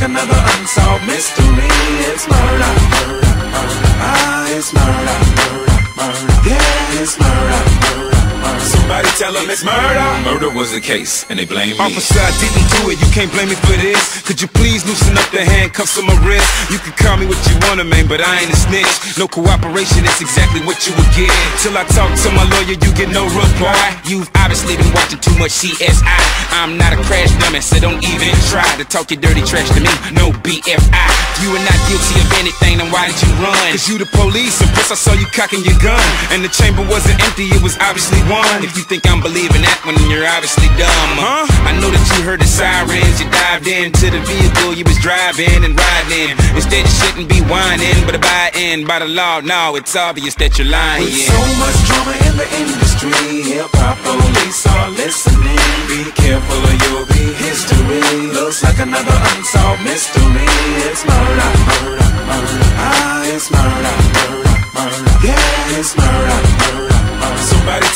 Like another unsolved mystery. It's murder, murder, murder. Ah, it's murder, murder, murder. Yeah, it's murder. Somebody tell them it's murder. Murder was the case, and they blame me. Officer, I didn't do it, you can't blame me for this. Could you please loosen up the handcuffs on my wrist? You can call me what you wanna, man, but I ain't a snitch. No cooperation, that's exactly what you would get. Till I talk to my lawyer, you get no reply. You've obviously been watching too much CSI. I'm not a crash dummy, so don't even try to talk your dirty trash to me. No BFI. You are not guilty of anything, then why did you run? Cause you the police, and plus I saw you cocking your gun. And the chamber wasn't empty, it was obviously one. If you think I'm believing that one, you're obviously dumb. Uh, huh? I know that you heard the sirens, you dived into the vehicle you was driving and riding. Instead, you shouldn't be whining, but abiding by the law. No, it's obvious that you're lying. With so much drama in the industry, hip hop police are listening. Be careful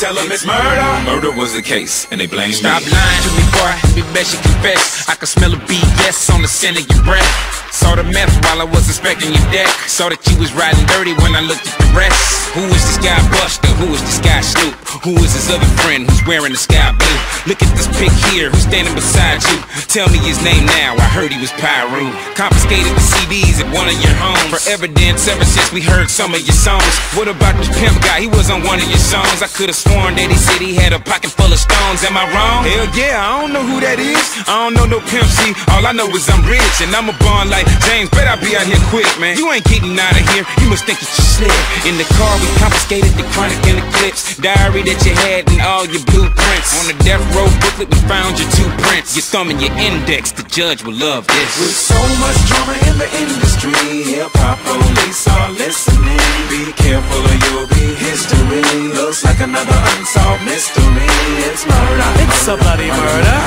tell them it's murder. Murder was the case, and they blame Stop me. lying to me, boy. Be best you confess. I can smell a BS on the scent of your breath. Saw the meth while I was inspecting your deck. Saw that you was riding dirty when I looked at the rest. Who is this guy Buster? Who is this guy Snoop? Who is his other friend who's wearing the sky blue? Look at this pic here, who's standing beside you? Tell me his name now. I heard he was Piru. Confiscated the CDs at one of your homes. For evidence ever since we heard some of your songs. What about this pimp guy? He was on one of your songs. I could have sworn that he said he had a pocket full of stones. Am I wrong? Hell yeah, I don't know who that is. I don't know no pimp C. All I know is I'm rich and I'm a born like James. Bet I be out here quick, man. You ain't getting out of here. You must think it's your slip. In the car, we confiscated the chronic and the clips. Diary that you had and all your blueprints. On the death row booklet, we found your two prints. Your thumb and your index. The judge will love this. With so much drama in the industry, hip hop police are listening. Be careful or you'll be history. Looks like another unsolved mystery. It's murder. It's a bloody murder.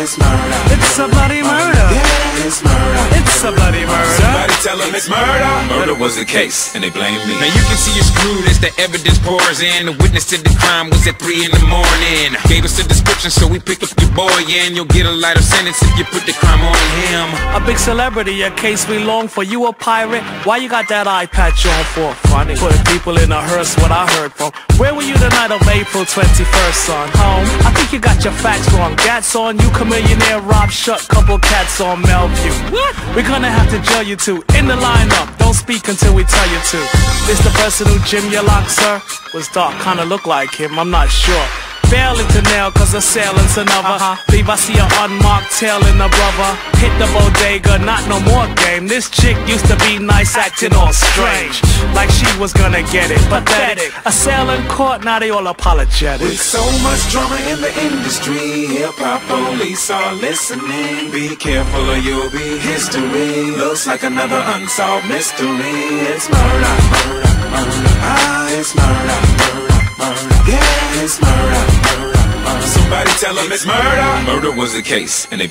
It's murder. It's a bloody murder. Yeah, it's murder. It's a bloody murder. Somebody tell them it's murder. Murder was the case, and they blame me. Now you can see you're screwed as the evidence pours in. The witness to the crime was at 3 in the morning. Gave us a description, so we picked up your boy, and you'll get a lighter sentence if you put the crime on him. A big celebrity, a case we long for. You a pirate? Why you got that eye patch on for? Funny. Putting people in a hearse, what I heard from. Where were you the night of April 21st, son? Home? I think you got your facts wrong. Gats on you, Chamillionaire, Rob Shut, couple cats on Melview. What? We're gonna have to jail you two. In the lineup, don't speak until we tell you to. This the person who Jim your lock, sir? Was dark, kinda look like him, I'm not sure. Failing to nail cause assailant's another. Leave I see a unmarked tail in the brother Hit the bodega, not no more game. This chick used to be nice acting all strange. Like she was gonna get it, pathetic. A Assailant caught, now they all apologetic With so much drama in the industry, hip hop police are listening. Be careful or you'll be history. Looks like another unsolved mystery. It's murder, murder, murder. Ah, it's murder, murder, murder. Yeah, it's murder, murder, murder. Somebody tell them it's murder. Murder was the case, and they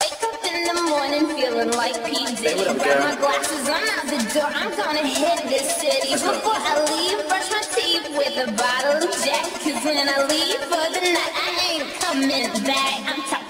Wake up in the morning feeling like P. Diddy. Grab my glasses, I'm out the door. I'm gonna hit this city. Before I leave, brush my teeth with a bottle of Jack. Cause when I leave for the night, I ain't coming back. I'm talking